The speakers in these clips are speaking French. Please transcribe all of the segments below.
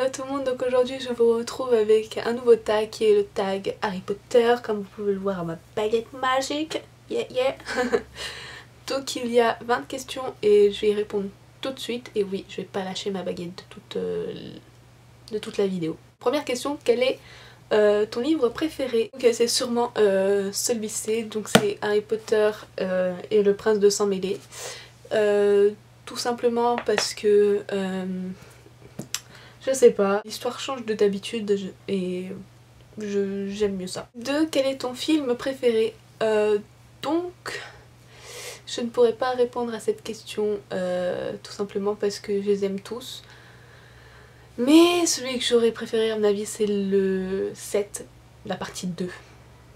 Hello tout le monde, donc aujourd'hui je vous retrouve avec un nouveau tag qui est le tag Harry Potter comme vous pouvez le voir à ma baguette magique. Yeah yeah Donc il y a 20 questions et je vais y répondre tout de suite et oui je vais pas lâcher ma baguette de toute, euh, de toute la vidéo. Première question, quel est euh, ton livre préféré? Ok c'est sûrement euh, celui-ci, donc c'est Harry Potter et le prince de sang mêlé. tout simplement parce que je sais pas. L'histoire change de d'habitude et j'aime mieux ça. Deux, quel est ton film préféré? Euh, Donc, je ne pourrais pas répondre à cette question euh, tout simplement parce que je les aime tous. Mais celui que j'aurais préféré à mon avis c'est le 7, la partie 2.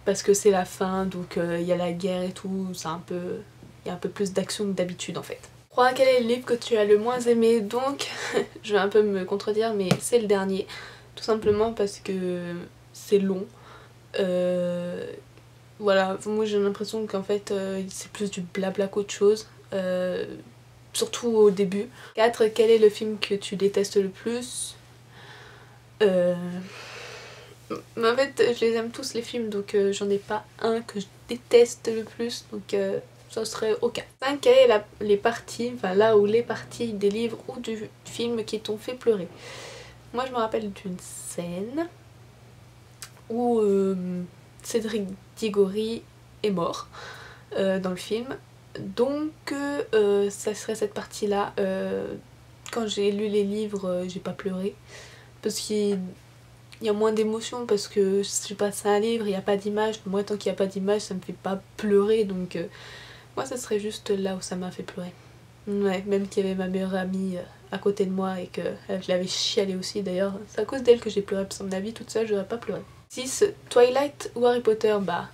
Parce que c'est la fin, donc euh, il y a la guerre et tout, c'est un peu... Il y a un peu plus d'action que d'habitude en fait. 3. Quel est le livre que tu as le moins aimé Donc, je vais un peu me contredire, mais c'est le dernier. Tout simplement parce que c'est long. Euh, voilà, moi j'ai l'impression qu'en fait euh, c'est plus du blabla qu'autre chose. Euh, surtout au début. 4. Quel est le film que tu détestes le plus? En fait, je les aime tous les films, donc j'en ai pas un que je déteste le plus. Donc ça serait aucun. 5. Quelles sont les parties, enfin là où les parties des livres ou du film qui t'ont fait pleurer Moi je me rappelle d'une scène où euh, Cédric Diggory est mort euh, dans le film. Donc euh, ça serait cette partie là. quand j'ai lu les livres j'ai pas pleuré parce qu'il y a moins d'émotion parce que je sais pas un livre, il n'y a pas d'image. Moi tant qu'il n'y a pas d'image ça me fait pas pleurer donc moi, ce serait juste là où ça m'a fait pleurer. Ouais, même qu'il y avait ma meilleure amie euh, à côté de moi et que je l'avais chialé aussi d'ailleurs. C'est à cause d'elle que j'ai pleuré parce que mon avis toute seule j'aurais pas pleuré. 6. Twilight ou Harry Potter Bah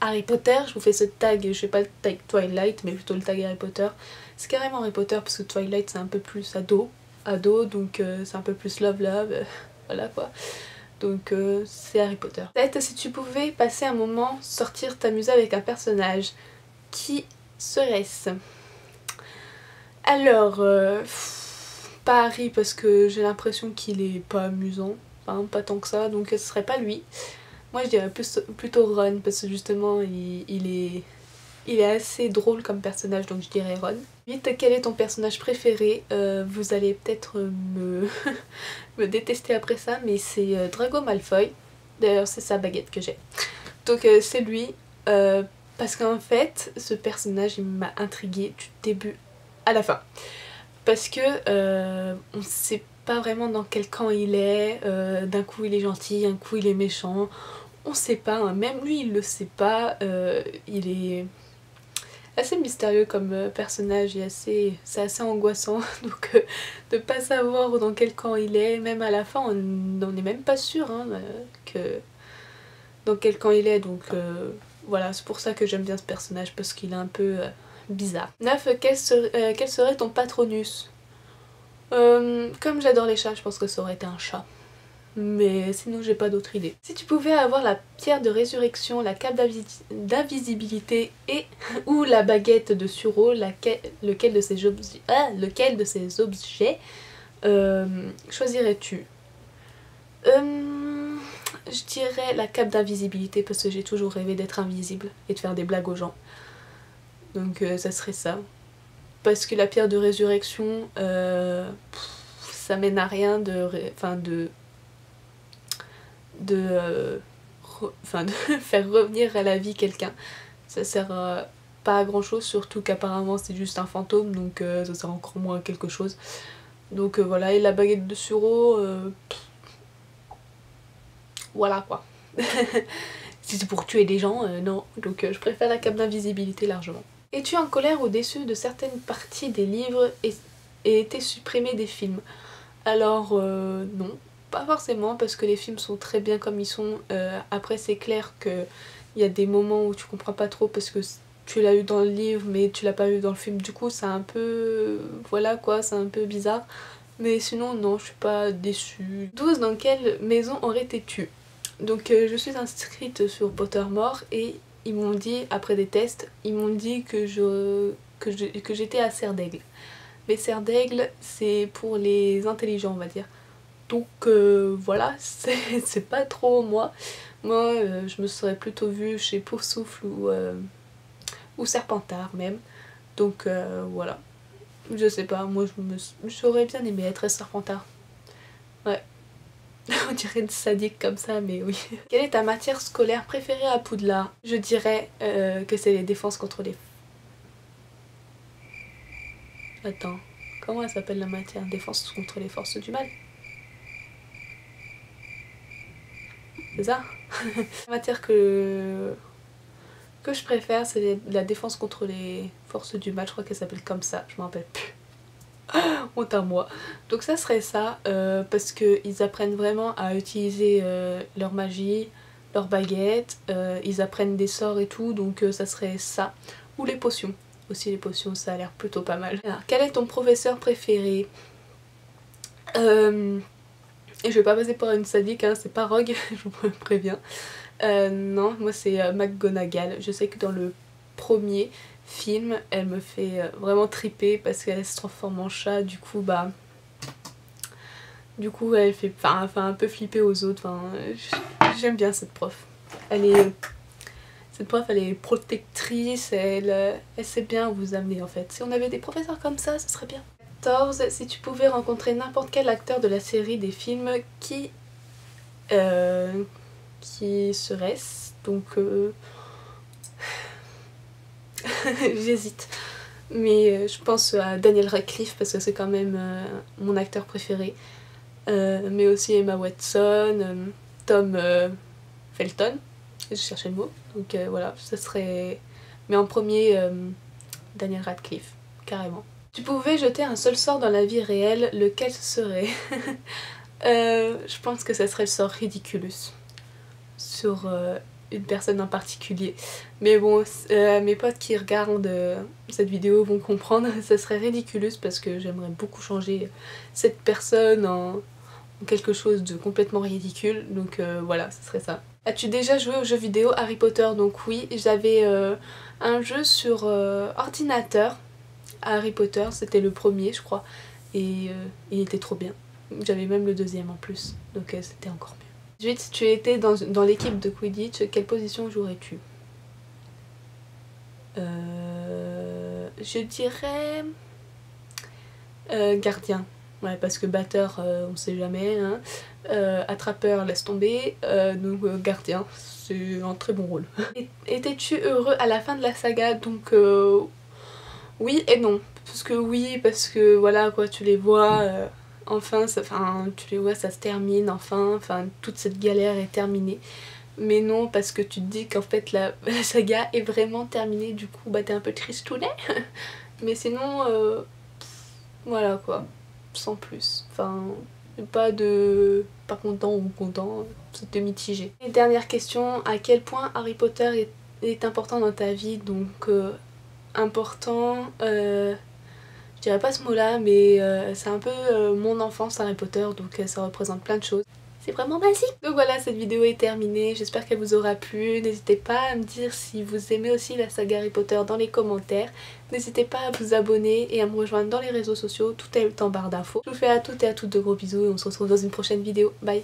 Harry Potter, je vous fais ce tag, je fais pas le tag Twilight mais plutôt le tag Harry Potter. C'est carrément Harry Potter parce que Twilight c'est un peu plus ado, ado donc euh, c'est un peu plus love love, euh, voilà quoi. Donc c'est Harry Potter. 7. Si tu pouvais passer un moment, sortir, t'amuser avec un personnage, qui serait-ce? Alors, euh, pas Harry parce que j'ai l'impression qu'il est pas amusant, pas tant que ça, donc ce serait pas lui. Moi je dirais plus, plutôt Ron parce que justement il, est, il est assez drôle comme personnage donc je dirais Ron. Vite, quel est ton personnage préféré? Euh, Vous allez peut-être me, me détester après ça mais c'est euh, Drago Malfoy. D'ailleurs c'est sa baguette que j'ai. Donc c'est lui. Parce qu'en fait, ce personnage m'a intrigué du début à la fin. Parce que euh, on sait pas vraiment dans quel camp il est, euh, d'un coup il est gentil, d'un coup il est méchant, on sait pas, hein. même lui il le sait pas, euh, il est assez mystérieux comme personnage et assez, c'est assez angoissant donc de pas savoir dans quel camp il est, même à la fin on n'en est même pas sûr hein, que dans quel camp il est donc voilà, c'est pour ça que j'aime bien ce personnage, parce qu'il est un peu euh, bizarre. 9. Quel, euh, quel, serait ton patronus? Euh, Comme j'adore les chats, je pense que ça aurait été un chat. Mais sinon j'ai pas d'autre idée. Si tu pouvais avoir la pierre de résurrection, la cape d'invisibilité et ou la baguette de Suro, lequel de ces objets, ah, lequel de ces objets choisirais-tu? Je dirais la cape d'invisibilité parce que j'ai toujours rêvé d'être invisible et de faire des blagues aux gens. Donc euh, ça serait ça. Parce que la pierre de résurrection, euh, ça mène à rien de... De... Euh, faire revenir à la vie quelqu'un. Ça sert pas à grand chose, surtout qu'apparemment c'est juste un fantôme, donc ça sert encore moins à quelque chose. Donc voilà, et la baguette de Suro, voilà quoi. si c'est pour tuer des gens, euh, non. Donc euh, je préfère la cape d'invisibilité largement. Es-tu en colère ou déçu de certaines parties des livres et, et été supprimé des films? Alors euh, non, pas forcément parce que les films sont très bien comme ils sont. après c'est clair qu'il y a des moments où tu comprends pas trop parce que tu l'as eu dans le livre mais tu l'as pas eu dans le film. Du coup c'est un peu... voilà quoi, c'est un peu bizarre. Mais sinon non, je suis pas déçue. 12. Dans quelle maison aurais-tu donc euh, je suis inscrite sur Pottermore et ils m'ont dit, après des tests, ils m'ont dit que je que j'étais à Serre d'Aigle. Mais Serre d'Aigle, c'est pour les intelligents, on va dire. Donc euh, voilà, c'est pas trop moi. Moi, euh, je me serais plutôt vue chez Poufsouffle ou, ou Serpentard même. Donc voilà. Je sais pas, moi j'aurais bien aimé être Serpentard. On dirait une sadique comme ça, mais oui. Quelle est ta matière scolaire préférée à Poudlard? Je dirais que c'est les défenses contre les... Attends, comment elle s'appelle la matière? Défense contre les forces du mal? C'est ça? La matière que, que je préfère, c'est la défense contre les forces du mal. Je crois qu'elle s'appelle comme ça, je m'en rappelle plus. Honte à moi. Donc ça serait ça, euh, parce qu'ils apprennent vraiment à utiliser euh, leur magie, leur baguette, euh, ils apprennent des sorts et tout, donc ça serait ça. Ou les potions. Aussi les potions, ça a l'air plutôt pas mal. Alors, quel est ton professeur préféré? Et je vais pas passer pour une sadique, hein, c'est pas Rogue, je vous préviens. Euh, non, moi c'est euh, McGonagall. Je sais que dans le premier film, elle me fait euh, vraiment triper parce qu'elle se transforme en chat, du coup bah... Du coup elle fait, un peu flipper aux autres, j'aime bien cette prof. Elle est... Cette prof elle est protectrice, elle, elle sait bien où vous amener en fait. Si on avait des professeurs comme ça, ce serait bien. 14. Si tu pouvais rencontrer n'importe quel acteur de la série des films, qui, euh, qui serait-ce? Donc, euh, j'hésite. Mais euh, je pense à Daniel Radcliffe parce que c'est quand même mon acteur préféré. mais aussi Emma Watson, Tom Felton, je cherchais le mot. Donc voilà, ce serait... Mais en premier, Daniel Radcliffe, carrément. Tu pouvais jeter un seul sort dans la vie réelle, lequel serait? Euh, Je pense que ce serait le sort Ridiculous sur euh, une personne en particulier. Mais bon, euh, mes potes qui regardent cette vidéo vont comprendre, ce serait Ridiculous parce que j'aimerais beaucoup changer cette personne en, quelque chose de complètement ridicule. Donc voilà, ce serait ça. As-tu déjà joué au jeu vidéo Harry Potter? Donc oui, j'avais un jeu sur ordinateur Harry Potter, c'était le premier je crois, et euh, il était trop bien. J'avais même le deuxième en plus, donc euh, c'était encore mieux. Si tu étais dans, l'équipe de Quidditch, quelle position jouerais-tu? Euh, Je dirais gardien. Ouais, parce que batteur, on sait jamais. Hein. attrapeur, laisse tomber. donc gardien, c'est un très bon rôle. Étais-tu heureux à la fin de la saga? Donc oui et non. Parce que oui, parce que voilà quoi, tu les vois, euh, enfin, ça, tu les vois, ça se termine, enfin, enfin, toute cette galère est terminée. Mais non, parce que tu te dis qu'en fait la, saga est vraiment terminée, du coup bah t'es un peu tristounet. Mais sinon, euh, voilà quoi, sans plus. Enfin, pas de pas content ou content, c'était mitigé. Et dernière question, à quel point Harry Potter est, important dans ta vie? Donc euh, important, euh, je dirais pas ce mot là, mais euh, c'est un peu euh, mon enfance Harry Potter, donc ça représente plein de choses. C'est vraiment basique Donc voilà, cette vidéo est terminée, j'espère qu'elle vous aura plu. N'hésitez pas à me dire si vous aimez aussi la saga Harry Potter dans les commentaires. N'hésitez pas à vous abonner et à me rejoindre dans les réseaux sociaux, tout est en barre d'infos. Je vous fais à toutes et à toutes de gros bisous et on se retrouve dans une prochaine vidéo. Bye